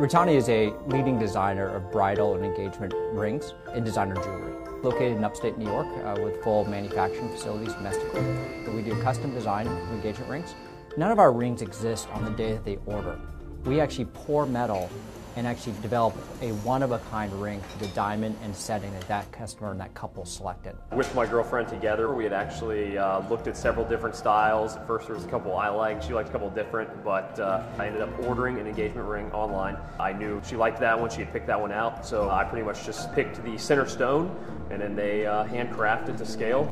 Ritani is a leading designer of bridal and engagement rings and designer jewelry. Located in upstate New York uh, with full manufacturing facilities domestically, we do custom design engagement rings. None of our rings exist on the day that they order. We actually pour metal and actually develop a one-of-a-kind ring for the diamond and setting that that customer and that couple selected. With my girlfriend together, we had actually uh, looked at several different styles. At first there was a couple I liked, she liked a couple different, but uh, I ended up ordering an engagement ring online. I knew she liked that one, she had picked that one out, so I pretty much just picked the center stone and then they uh, handcrafted to scale.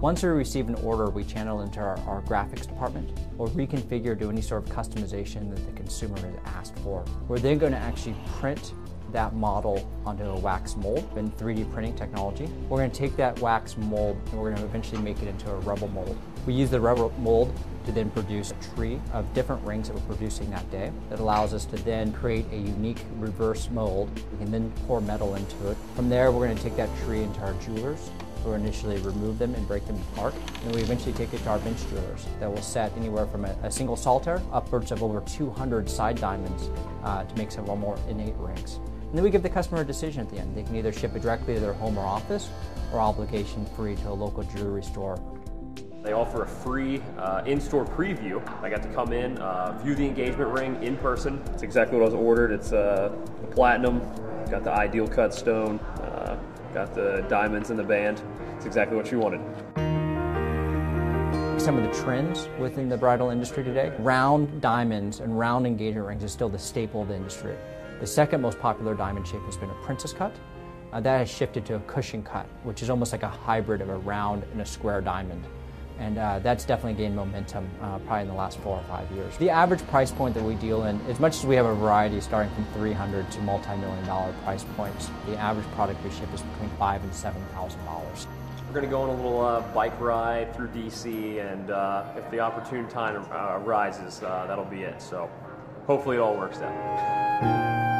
Once we receive an order, we channel into our, our, graphics department or reconfigure to any sort of customization that the consumer has asked for. We're then going to actually print that model onto a wax mold in 3D printing technology. We're going to take that wax mold and we're going to eventually make it into a rubber mold. We use the rubber mold to then produce a tree of different rings that we're producing that day that allows us to then create a unique reverse mold. We can then pour metal into it. From there, we're going to take that tree into our jewelers We'll initially remove them and break them apart. And we eventually take it to our bench jewelers that will set anywhere from a, a single solitaire upwards of over 200 side diamonds uh, to make some of our more innate rings. And then we give the customer a decision at the end. They can either ship it directly to their home or office or obligation free to a local jewelry store. They offer a free uh, in-store preview. I got to come in, uh, view the engagement ring in person. It's exactly what I was ordered. It's uh, platinum, got the ideal cut stone, Got the diamonds in the band. It's exactly what you wanted. Some of the trends within the bridal industry today, round diamonds and round engagement rings is still the staple of the industry. The second most popular diamond shape has been a princess cut. Uh, that has shifted to a cushion cut, which is almost like a hybrid of a round and a square diamond and uh, that's definitely gained momentum uh, probably in the last four or five years. The average price point that we deal in, as much as we have a variety starting from 300 to multi-million dollar price points, the average product we ship is between five and seven thousand dollars. We're going to go on a little uh, bike ride through DC, and uh, if the opportune time uh, arises, uh, that'll be it. So hopefully it all works out.